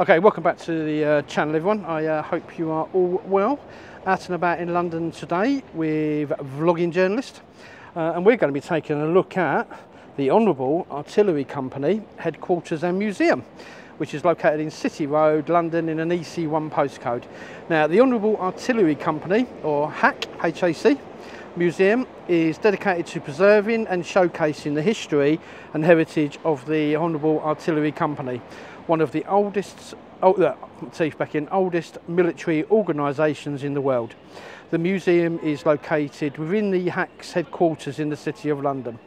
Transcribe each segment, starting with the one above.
Okay, welcome back to the uh, channel, everyone. I uh, hope you are all well. Out and about in London today with vlogging journalist, uh, and we're going to be taking a look at the Honourable Artillery Company headquarters and museum, which is located in City Road, London, in an EC1 postcode. Now, the Honourable Artillery Company, or HAC, HAC, museum is dedicated to preserving and showcasing the history and heritage of the Honourable Artillery Company, one of the oldest, oh, uh, teeth back in, oldest military organisations in the world. The museum is located within the HAC's headquarters in the City of London.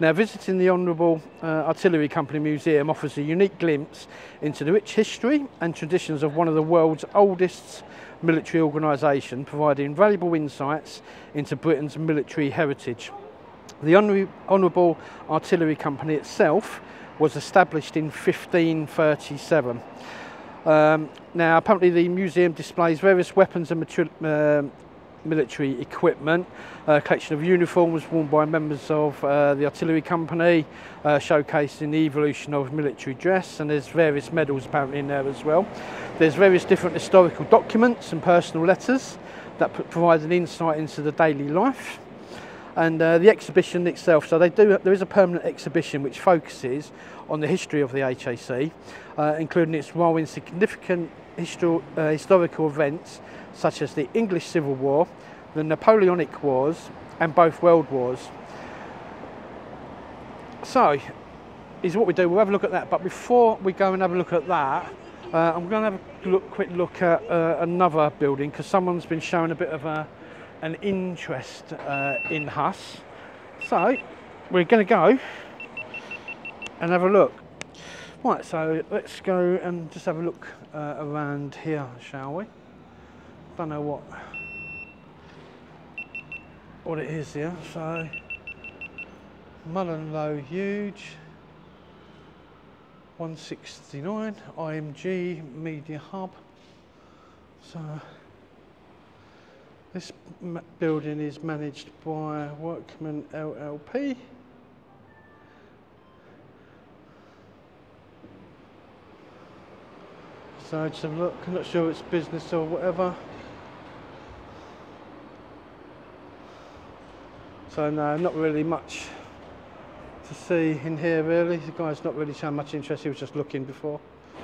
Now, visiting the Honourable uh, Artillery Company Museum offers a unique glimpse into the rich history and traditions of one of the world's oldest military organisation, providing valuable insights into Britain's military heritage. The Honourable Artillery Company itself was established in 1537. Um, now, apparently, the museum displays various weapons and uh, military equipment, a collection of uniforms worn by members of uh, the artillery company, uh, showcasing the evolution of military dress, and there's various medals apparently in there as well. There's various different historical documents and personal letters that provide an insight into the daily life and uh, the exhibition itself. So they do. There is a permanent exhibition which focuses on the history of the HAC, uh, including its role in significant histor uh, historical events such as the English Civil War, the Napoleonic Wars, and both World Wars. So, is what we do. We'll have a look at that. But before we go and have a look at that, uh, I'm going to have a look, quick look at uh, another building because someone's been showing a bit of a an interest uh, in Huss. So we're going to go and have a look. Right, so let's go and just have a look uh, around here, shall we? Don't know what what it is here. So Mullenlow Huge 169 IMG Media Hub. So this building is managed by Workman LLP. So just have a look, I'm not sure it's business or whatever. So no, not really much to see in here really. The guy's not really showing much interest, he was just looking before.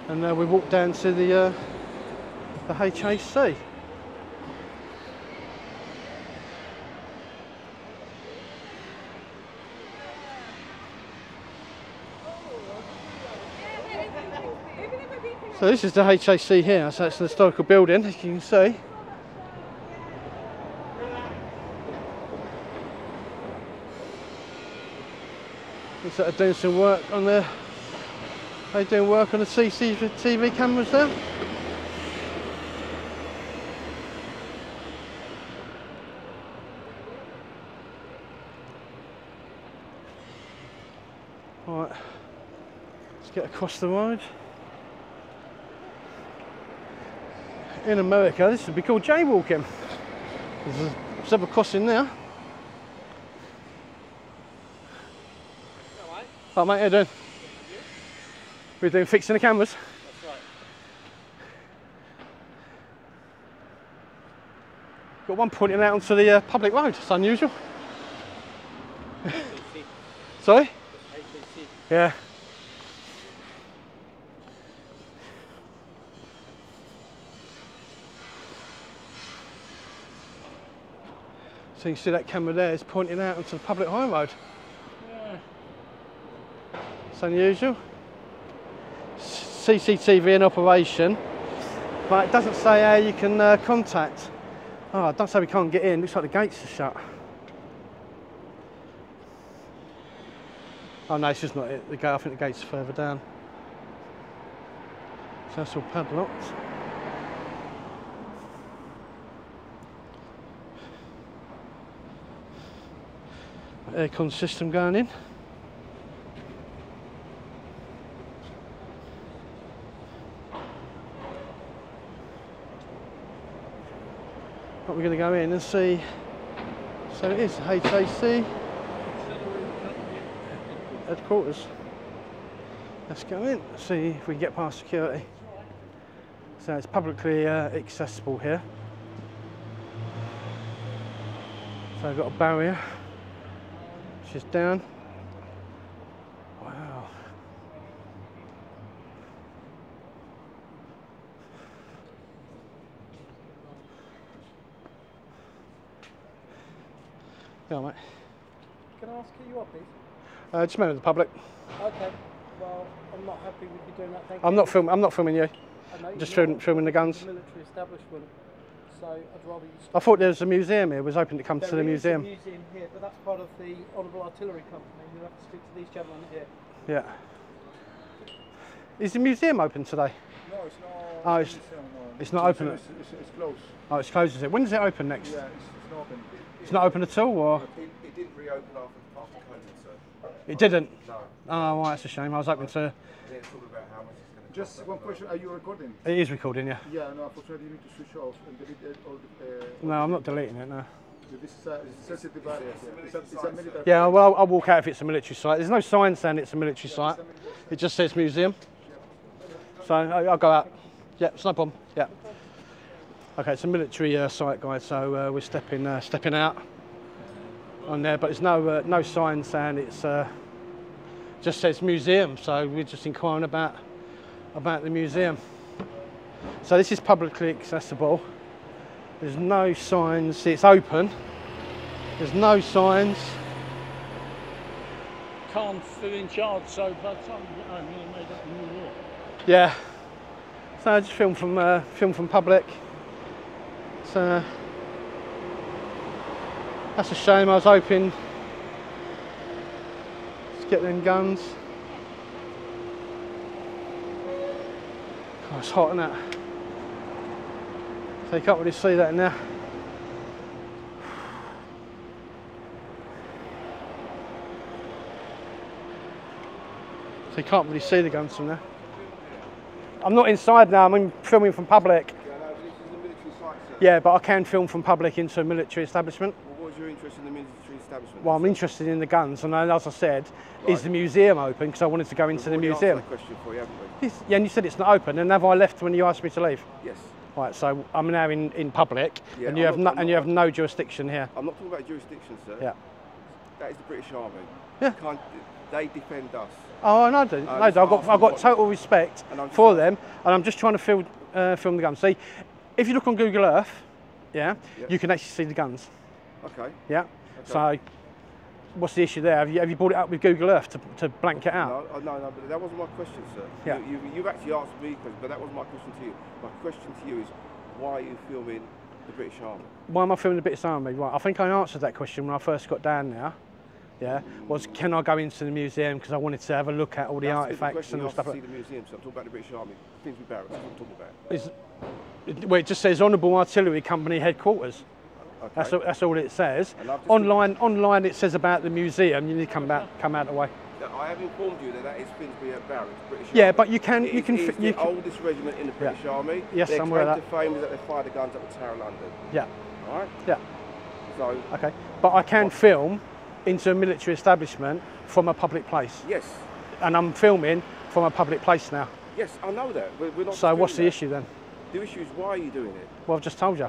And now uh, we walk down to the, uh, the HAC. So this is the HAC here, so it's an historical building, as you can see. Looks like they're doing some work on the, they're doing work on the CCTV cameras there. Get across the road. in America, this would be called jaywalking. There's a zebra crossing there. Right. Oh, mate, how you doing? We're doing fixing the cameras. That's right. Got one pointing out onto the uh, public road. It's unusual. Sorry? Yeah. You see that camera there is pointing out onto the public high road. Yeah. It's unusual. CCTV in operation, but it doesn't say how you can uh, contact. Oh, it doesn't say we can't get in. Looks like the gates are shut. Oh no, it's just not it. The gate, I think the gate's further down. So that's all padlocked. Aircon system going in. But we're going to go in and see. So it is HAC headquarters. Let's go in, see if we can get past security. So it's publicly uh, accessible here. So I've got a barrier, is down. Wow. Yeah, mate. Can I ask who you are, please? Uh, just a member of the public. Okay. Well, I'm not happy with you doing that. Thank I'm you. not filming. I'm not filming you. I know just not. film- filming the guns. Military establishment, so I'd rather you. I thought there was a museum here. Was open to come to the There is museum. a museum here, but that's part of the Honourable Artillery Company. You'll have to speak to these gentlemen here. Yeah. Is the museum open today? No, it's not. Oh, it's- it's not open. It's, it's, it's closed. Oh, it's closed. Is it? When does it open next? Yeah, it's, it's not open. It's not open at all, or It, it didn't reopen after, after COVID, sir. it didn't. No. Oh, right, that's a shame. I was hoping to. Just one question. Are you recording? It is recording, yeah. Yeah, no, unfortunately you need to switch off and delete it all the, uh, No, I'm not deleting it. No. this is a, sensitive area. It's a, it's military. Yeah, well, I'll, I'll walk out if it's a military site. There's no sign saying it's a military site. It just says museum. So I- I'll go out. Yeah, it's no problem. Yeah. Okay, it's a military uh, site, guys. So uh, we're stepping uh, stepping out on there, but there's no uh, no sign saying it's uh, just says museum. So we're just inquiring about about the museum. So this is publicly accessible. There's no signs. It's open. There's no signs. Can't still in charge, so by the time you get home, you'll made up a new law. Yeah. So I just film from uh, film from public. So that's a shame. I was hoping to get them guns. Oh, it's hot, isn't it? So you can't really see that now. So you can't really see the guns from there. I'm not inside now, I'm filming from public. Yeah, no, this is a military site, sir. Yeah, but I can film from public into a military establishment. Well, was your interest in the military establishment? Well, I'm interested in the guns, and as I said, is the museum open? Because I wanted to go into the We've museum. that question for you, haven't we? Yes, Yeah, and you said it's not open, and have I left when you asked me to leave? Yes. Right, so I'm now in, in public, Yeah, and you I'm have not- no, and you have no jurisdiction here. I'm not talking about jurisdiction, sir. Yeah. That is the British Army. Yeah. Can't, they defend us. Oh, no, I do. Uh, no, I've got, I've got total respect And for asking- them, and I'm just trying to film, uh, film the guns. See, if you look on Google Earth, yeah, Yeah. you can actually see the guns. Okay. Yeah. So, what's the issue there? Have you, have you brought it up with Google Earth to, to blank it out? No, uh, no, no, but that wasn't my question, sir. Yeah. You, you, you've actually asked me, but that wasn't my question to you. My question to you is, why are you filming the British Army? Why am I filming the British Army? Right, I think I answered that question when I first got down there. Yeah, was can I go into the museum because I wanted to have a look at all the That's artifacts and You asked stuff. to see the museum, so I'm talking about the British Army. Finsbury Barracks, that's what I'm talking about. Is, well, it just says Honourable Artillery Company headquarters. Okay. That's all, that's all it says. And I've just- Online, online it says about the museum. You need to come back, come out of the way. I have informed you that that is Finsbury Barracks, British Yeah, Army. but you can, It you can, is you the can. oldest regiment in the Yeah. British Army. Yes, Their of claim to fame is that they fire the guns at the Tower of London. Yeah, All right. yeah. So Okay, but I can film into a military establishment from a public place, yes, and I'm filming from a public place now. yes, I know that. We're, we're not. So what's the disputing issue then? The issue is why are you doing it? Well, I've just told you.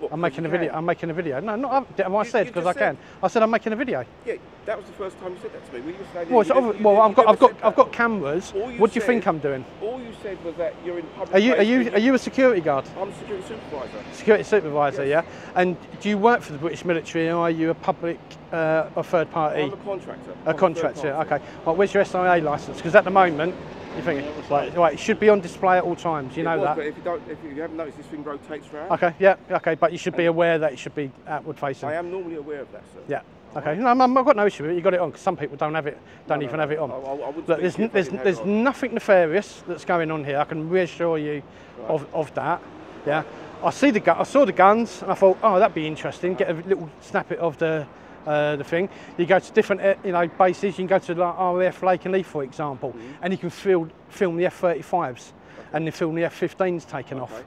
What, I'm making a video. can? I'm making a video. No, not have I said because I can. I said I'm making a video. Yeah, that was the first time you said that to me. Were you saying? Well, you never- you well, I've got, I've got, I've got cameras. What do you think I'm doing? All you said was that you're in public. Are you, are you, are you a security guard? I'm a security supervisor. Security supervisor, yeah. And do you work for the British military, or are you a public uh, or third party? I'm a contractor. I'm a contractor. party. Okay. Well, where's your SIA license? Because at the moment, you're thinking, right, right, it should be on display at all times. You It know was, that. But if you don't, if you haven't noticed, this thing rotates round. Okay. Yeah. Okay. But you should be aware that it should be outward facing. I am normally aware of that, sir. Yeah. Okay. No, I'm- I've got no issue with it. You got it on. 'cause some people don't have it. Don't No, even no. have it on. I- I- Look, there's, to you if I there's, there's on. nothing nefarious that's going on here. I can reassure you of, of that. Yeah. I see the gu- I saw the guns and I thought, oh, that'd be interesting. Get a little snippet of the uh, the thing. You go to different uh, you know bases. You can go to like RAF Lakenheath, for example, Mm-hmm. and you can film film the F-35s and then film the F-15s taking off.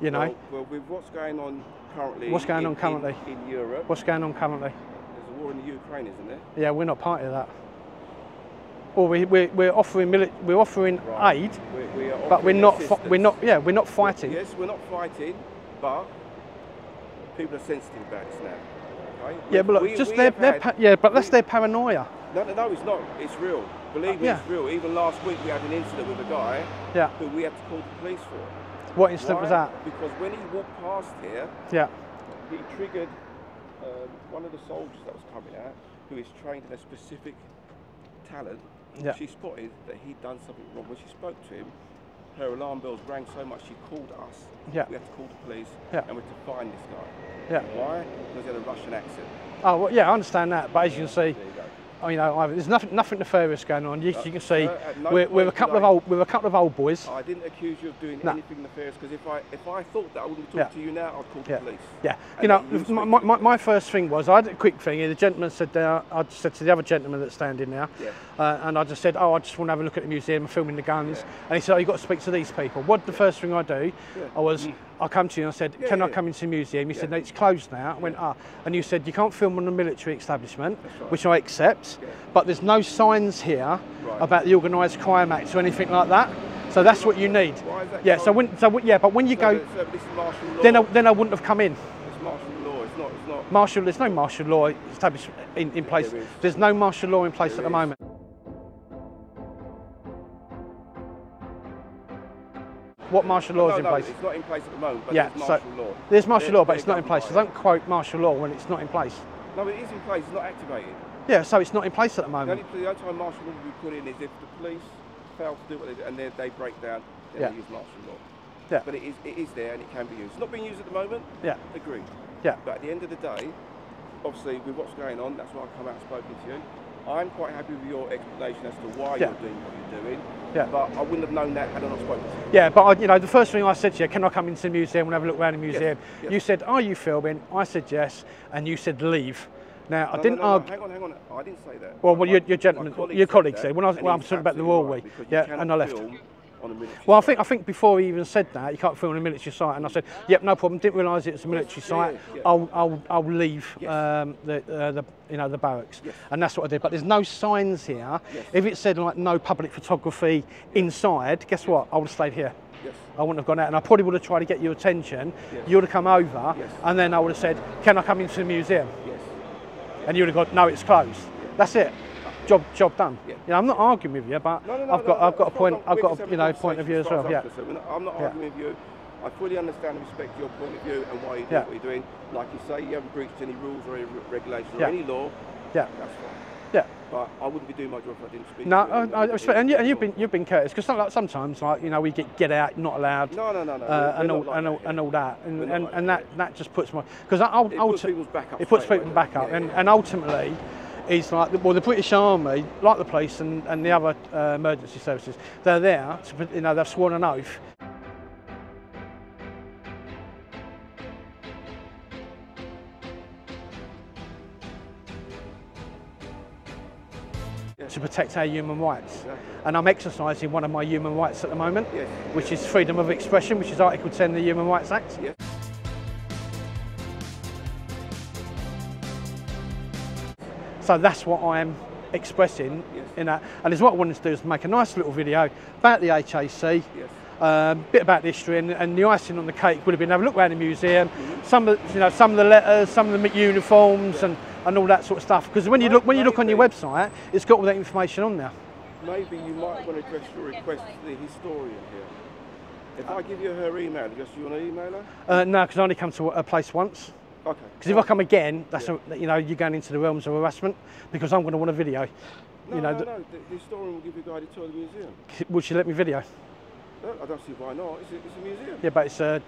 You know Well, well, with what's going on currently. What's going in- on currently? In, in Europe, what's going on currently? there's a war in the Ukraine, isn't there? Yeah, we're not part of that. or we, we're, we're offering we're offering Right. aid, We, we are but we're not we're not yeah we're not fighting. Yes, we're not fighting, but people are sensitive about this now. Okay? Yeah, but look, We- just we their, their had- pa- yeah, but that's we- their paranoia. No, no, no, it's not. It's real. Believe me, yeah. it's real. Even last week we had an incident with a guy Yeah. who we had to call the police for. What incident was that? Because when he walked past here, Yeah. he triggered um, one of the soldiers that was coming out, who is trained in a specific talent. Yeah. She spotted that he'd done something wrong. When she spoke to him, her alarm bells rang so much she called us. Yeah. We had to call the police Yeah. and we had to find this guy. Yeah. Why? Because he had a Russian accent. Oh well, yeah, I understand that, but as you can see, you oh, you know, I, there's nothing nothing nefarious going on. You, you can see at uh, no we're, we're a couple of old we're a couple of old boys. I didn't accuse you of doing No. anything nefarious because if I if I thought that I wouldn't talk Yeah. to you now, I'd call Yeah. the police. Yeah, And you know, my, my, my, first thing was I had a quick thing. The gentleman said there, I said to the other gentleman that's standing now, Yeah. uh, and I just said, oh, I just want to have a look at the museum, filming the guns, and he said, oh, you got to speak to these people. What the first thing I do, I was, mm. I come to you and I said. Yeah, can I yeah. come into the museum? You said, no, it's closed now. I went, ah, and you said you can't film on a military establishment, right. which I accept, but there's no signs here Right. about the organised crime act or anything like that. So that's what you need. Why is that Yeah. So when, so yeah, but when you So go, so this is martial law. then I, then I wouldn't have come in. it's martial law. It's not. It's not. Martial, there's no martial law established in, in place. There. There's no martial law in place There at the is. moment. What martial law no, is in no, place? it's not in place at the moment. But Yeah, there's so martial law. There's martial They're- law, but it's not in place. So don't quote martial law when it's not in place. No, it is in place. It's not activated. Yeah, so it's not in place at the The only, moment. the only time martial law will be put in is if the police fail to do what they do and they, they break down, then Yeah. they use martial law. Yeah. But it is, it is there and it can be used. It's not being used at the moment. Yeah, Agreed. yeah, But at the end of the day, obviously with what's going on, that's why I've come out and spoken to you. I'm quite happy with your explanation as to why Yeah. you're doing what you're doing. Yeah. But I wouldn't have known that had I not spoken to you. yeah. But I, you know, the first thing I said to you, can I come into the museum and have a look around the museum? yes. You said, are you filming? I said yes, and you said leave. Now I didn't no, no, no, argue. Hang on, hang on. I didn't say that. Well, well, your, your gentleman, colleague your said colleague that, said when I was, well, I'm talking about the Royal right, Week. because you Yeah, and I left. On a military Well, I think I think before he even said that, you can't film on a military site, and I said, "Yep, no problem." Didn't realise it was a military site. yeah, yeah. I'll I'll I'll leave Yes. um, the uh, the you know the barracks, Yes. and that's what I did. But there's no signs here. Yes. If it said like no public photography inside, guess what? I would have stayed here. Yes. I wouldn't have gone out, and I probably would have tried to get your attention. Yes. You would have come over, Yes. and then I would have said, "Can I come into the museum?" Yes. And you would have gone, "No, it's closed." That's it. Job job done. Yeah. You know, I'm not arguing with you, but No, no, no, I've got I've got a point. I've got a, you know point of view as well. Yeah. I'm not Yeah. arguing with you. I fully understand and respect your point of view and why you're doing Yeah. what you're doing. Like you say, you haven't breached any rules or any regulations Yeah. or any law. Yeah. That's fine. Yeah. But I wouldn't be doing my job if I didn't speak. No, to you I, and- I respect, and, you, and you've been you've been courteous because like sometimes like you know we get get out not allowed, No, no, no, no. uh, and all like and all, that and all that, and and, like and that, that that just puts my because I'll, It puts people's back up it puts people back up, and, and ultimately, it's like the- well the British Army, like the police and, and the other uh, emergency services, they're there to you know they've sworn an oath. To protect our human rights, and I'm exercising one of my human rights at the moment, which is freedom of expression, which is Article 10 of the Human Rights Act. So that's what I'm expressing Yes. in that. And is what I wanted to do is make a nice little video about the HAC, Yes. a um, bit about the history, and, and the icing on the cake would have been have a look around the museum, some of the, you know some of the letters, some of the uniforms, and, and all that sort of stuff. Because when you look when you look on your website, it's got all that information on there. Maybe you might want to address your request to the historian here. If I give you her email address, do you want to email her? Uh, no, because I only come to a place once. Okay. Because if I come again, that's a, you know you're going into the realms of harassment. Because I'm going to want a video. No, you know, no, th- no. The, the historian will give you a guided tour of the museum. would she let me video? No, I don't see why not. It's a, it's a museum. Yeah, but it's uh,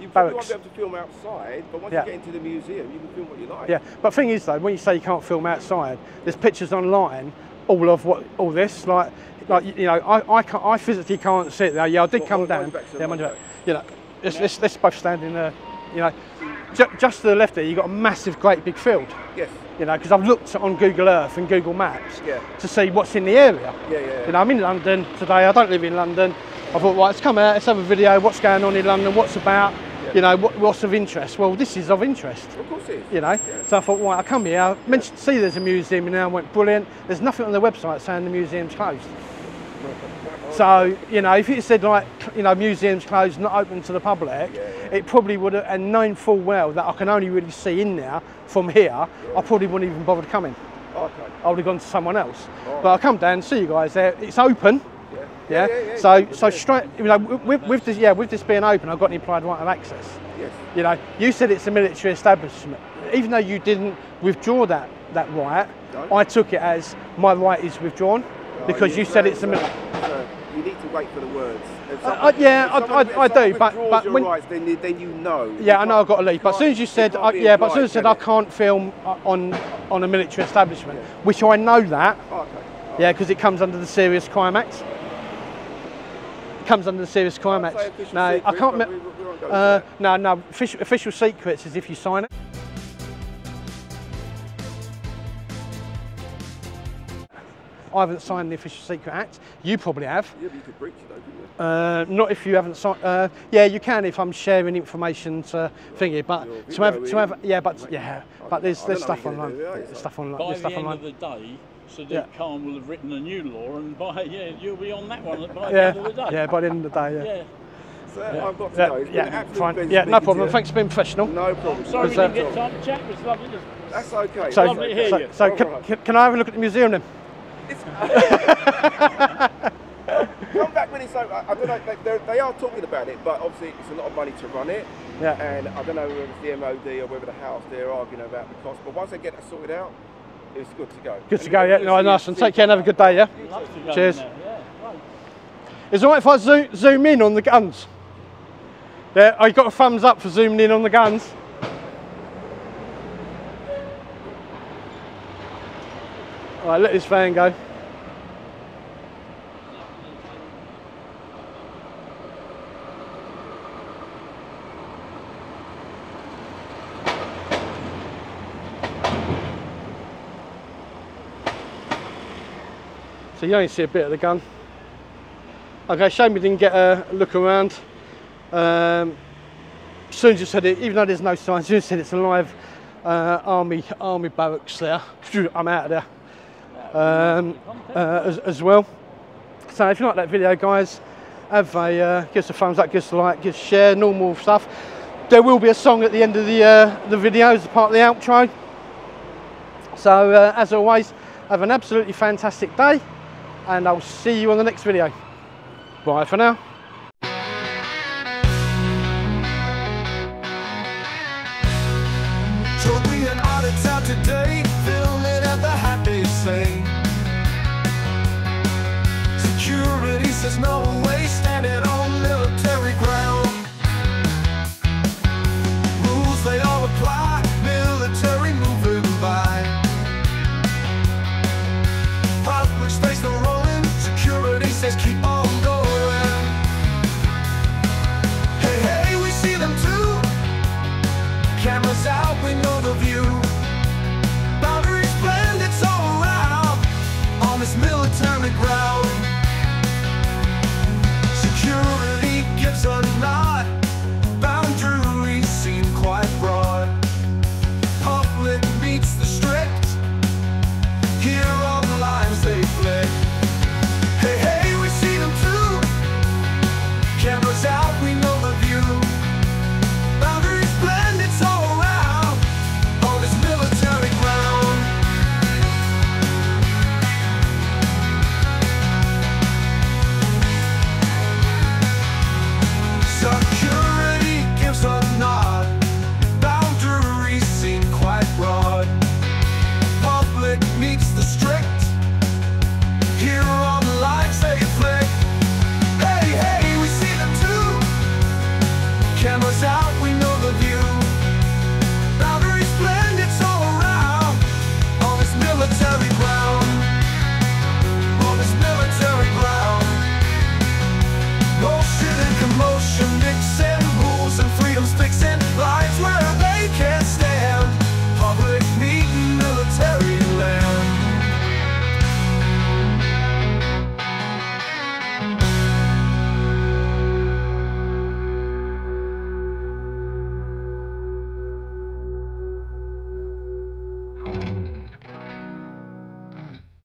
You probably won't be able to film outside, but once Yeah. you get into the museum, you can film what you like. Yeah, but the thing is though, when you say you can't film outside, there's pictures online, all of what, all this, like, like you know, I, I can't, I physically can't sit there. Yeah, I did Well, come down. yeah, mine's mine's back. back. You know, let's, let's, let's both stand in there. You know, ju- just to the left there, you have got a massive, great big field. Yes. You know, because I've looked on Google Earth and Google Maps Yeah. to see what's in the area. Yeah, yeah. yeah. You know, I'm in London today. I don't live in London. I thought, right, let's come out, let's have a video. What's going on in London? What's about? You know, what, what's of interest? Well, this is of interest. Of course it is. You know, so I thought, right, I come here. I mentioned, see, there's a museum, and I went, brilliant. There's nothing on the website saying the museum's closed. So, you know, if it said like, you know, museums closed, not open to the public, it probably would have, and known full well that I can only really see in there from here, I probably wouldn't even bother coming. Okay. I would have gone to someone else. But I come down and see you guys there. It's open. Yeah. Yeah. yeah, yeah, so, yeah. so straight, you know, with, with this, yeah, with this being open, I've got an implied right of access. Yes. You know, you said it's a military establishment. Even though you didn't withdraw that, that right, No. I took it as my right is withdrawn because you said it's a military. You need to wait for the words. Uh, someone- uh, yeah, if I- I- I do, but- but when- rights, then, you- then you know. Yeah, You I know I've got to leave. But as soon as you said, uh, yeah, but as soon as you said I can't film uh, on on a military establishment, which I know that, Okay. yeah, because it comes under the Serious Crime Act. It comes under the Serious Crime Act. No, I can't. we- we won't go into Uh, no, no. Official, official secrets is if you sign it. I haven't signed the Official Secret Act. You probably have. Yeah, but you could breach it though, couldn't you? Uh, not if you haven't signed. Uh, yeah, you can if I'm sharing information to thingy. But to have, to have, yeah, but yeah, but don't there's know- I there's stuff what you're online. do, There's stuff online. By There's the end online. of the day, Sadiq Yeah. Khan will have written a new law, and by yeah, you'll be on that one by the Yeah, end of the day. yeah. By the end of the day, yeah. Yeah. So I've got to Yeah, go. It's been yeah, fine. Yeah, no problem. to Thanks for being professional. No problem. Sorry we uh, didn't get time to chat. It was lovely. to- That's okay. So, That's Lovely to hear so, you. so All can, right. can, can I have a look at the museum then? Come back when it's over. I I don't know. They, they're- talking about it, but obviously it's a lot of money to run it. Yeah. And I don't know whether it's the MOD or whether the house they're arguing about the cost. But once they get that sorted out, it's good to go. Good to And go. Yeah. good No, nice see one. Take care and have a good day. Yeah. Love to go in Cheers. there, Yeah, right. Is it alright if I zoom, zoom in on the guns? Yeah, I got a thumbs up for zooming in on the guns. Alright, let this van go. So you only see a bit of the gun. Okay, shame we didn't get a look around. Um, as soon as you said it, even though there's no signs, as soon as you said it's a live uh, army army barracks there, I'm out of there um, uh, as, as well. So if you like that video, guys, have a uh, give us a thumbs up, give us a like, give us a share, normal stuff. There will be a song at the end of the uh, the video as part of the outro. So uh, as always, have an absolutely fantastic day, and I'll see you on the next video. Bye for now.